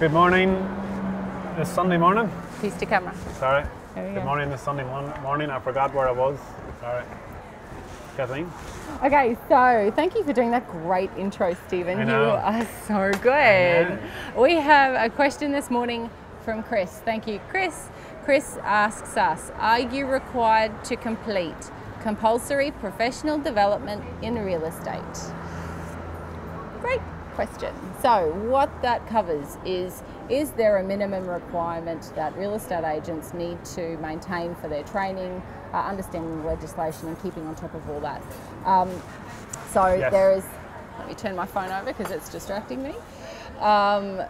Good morning. It's Sunday morning. Piece to camera. Sorry. Good go. morning. This Sunday morning. I forgot where I was. Sorry. Kathleen. Okay, so thank you for doing that great intro, Stephen. I You are so good. We have a question this morning from Chris. Thank you, Chris. Chris asks us Are you required to complete compulsory professional development in real estate? Great question. So, what that covers is is there a minimum requirement that real estate agents need to maintain for their training, uh, understanding legislation, and keeping on top of all that? Um, so, Yes. there is, let me turn my phone over because it's distracting me. Um,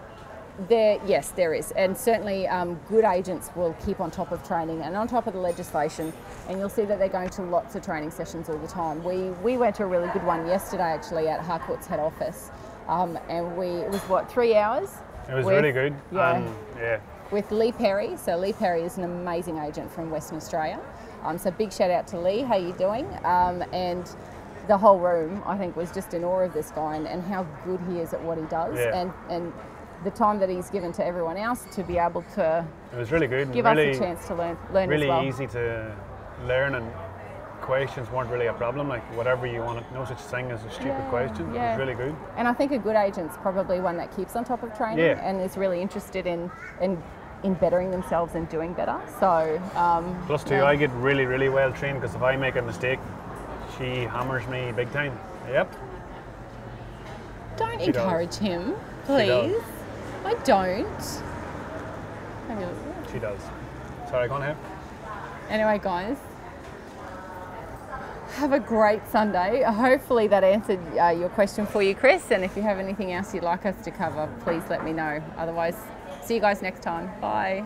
there, yes, there is, and certainly um, good agents will keep on top of training and on top of the legislation. And you'll see that they're going to lots of training sessions all the time. We we went to a really good one yesterday, actually, at Harcourts head office, um, and we it was what three hours. It was with- really good. Yeah, And yeah. with Lee Perry. So Lee Perry is an amazing agent from Western Australia. Um, so big shout out to Lee. How you doing? Um, and the whole room, I think, was just in awe of this guy and, and how good he is at what he does, Yeah. and and the time that he's given to everyone else to be able to It was really good. give really, us a chance to learn learn Really as well. easy to learn and questions weren't really a problem. Like whatever you want, no such thing as a stupid Yeah, question. It yeah. was really good. And I think a good agent's probably one that keeps on top of training Yeah. and is really interested in in in bettering themselves and doing better. So um, Plus two, yeah. I get really, really well trained because if I make a mistake, she hammers me big time. Yep. Don't She does. encourage him, please. I don't. She does. Sorry, go on ahead. Anyway, guys, have a great Sunday. Hopefully, that answered uh, your question for you, Chris. And if you have anything else you'd like us to cover, please let me know. Otherwise, see you guys next time. Bye.